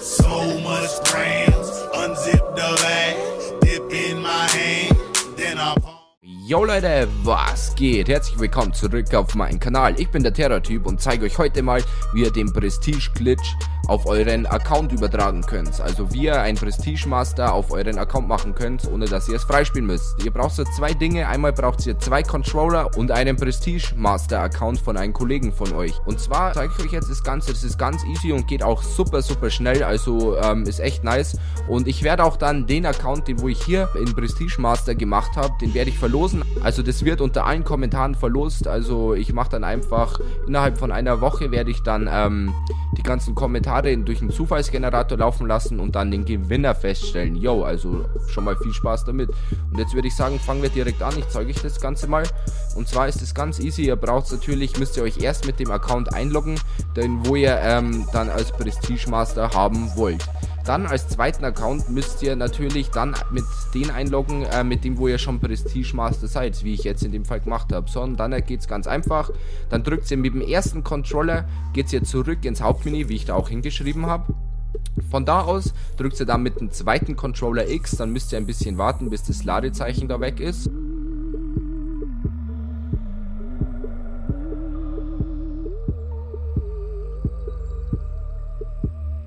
So much grams, unzip the bag, dip in my hand, then I. Yo Leute, was geht? Herzlich willkommen zurück auf meinen Kanal. Ich bin der Terror-Typ und zeige euch heute mal, wie ihr den Prestige-Glitch auf euren Account übertragen könnt. Also wie ihr ein Prestige-Master auf euren Account machen könnt, ohne dass ihr es freispielen müsst. Ihr braucht so zwei Dinge. Einmal braucht ihr zwei Controller und einen Prestige-Master-Account von einem Kollegen von euch. Und zwar zeige ich euch jetzt das Ganze. Das ist ganz easy und geht auch super, super schnell. Also ähm, ist echt nice. Und ich werde auch dann den Account, den wo ich hier in Prestige-Master gemacht habe, den werde ich verlosen also das wird unter allen Kommentaren verlost. Also ich mache dann einfach innerhalb von einer Woche werde ich dann ähm, die ganzen Kommentare durch einen Zufallsgenerator laufen lassen und dann den Gewinner feststellen. Yo, also schon mal viel Spaß damit. Und jetzt würde ich sagen, fangen wir direkt an. Ich zeige euch das Ganze mal. Und zwar ist es ganz easy. Ihr braucht natürlich, müsst ihr euch erst mit dem Account einloggen, den wo ihr ähm, dann als Prestige Master haben wollt. Dann als zweiten Account müsst ihr natürlich dann mit den einloggen, äh, mit dem wo ihr schon Prestige Master seid, wie ich jetzt in dem Fall gemacht habe. So, und dann geht es ganz einfach. Dann drückt ihr mit dem ersten Controller, geht ihr zurück ins Hauptmenü, wie ich da auch hingeschrieben habe. Von da aus drückt ihr dann mit dem zweiten Controller X, dann müsst ihr ein bisschen warten, bis das Ladezeichen da weg ist.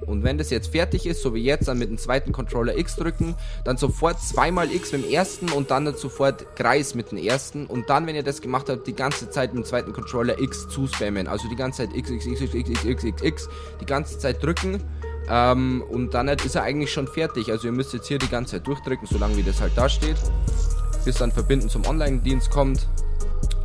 Und wenn das jetzt fertig ist, so wie jetzt, dann mit dem zweiten Controller X drücken, dann sofort zweimal X mit dem ersten und dann sofort Kreis mit dem ersten und dann, wenn ihr das gemacht habt, die ganze Zeit mit dem zweiten Controller X zuspammen. Also die ganze Zeit X, X, X, X, X, X, X, X, die ganze Zeit drücken. Ähm, und dann ist er eigentlich schon fertig. Also ihr müsst jetzt hier die ganze Zeit durchdrücken, solange wie das halt da steht. Bis dann Verbinden zum Online-Dienst kommt.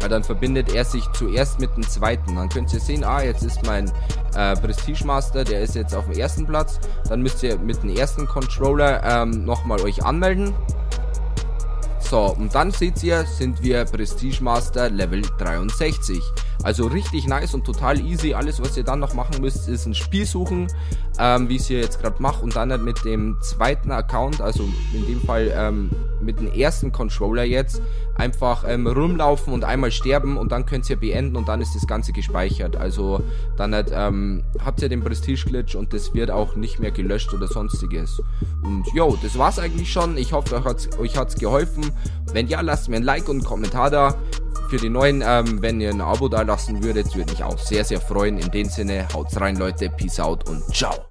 Ja, dann verbindet er sich zuerst mit dem zweiten. Dann könnt ihr sehen, ah, jetzt ist mein äh, Prestige Master, der ist jetzt auf dem ersten Platz. Dann müsst ihr mit dem ersten Controller ähm, nochmal euch anmelden. So, und dann seht ihr, sind wir Prestige Master Level 63. Also richtig nice und total easy. Alles, was ihr dann noch machen müsst, ist ein Spiel suchen, ähm, wie ich es hier jetzt gerade mache. Und dann halt mit dem zweiten Account, also in dem Fall ähm, mit dem ersten Controller jetzt, einfach ähm, rumlaufen und einmal sterben und dann könnt ihr beenden und dann ist das Ganze gespeichert. Also dann halt, ähm, habt ihr den Prestige-Glitch und das wird auch nicht mehr gelöscht oder sonstiges. Und yo, das war's eigentlich schon. Ich hoffe, euch hat's, euch hat's geholfen. Wenn ja, lasst mir ein Like und einen Kommentar da für die neuen, ähm, wenn ihr ein Abo da lassen würdet, würde mich auch sehr, sehr freuen. In dem Sinne, haut's rein, Leute. Peace out und ciao.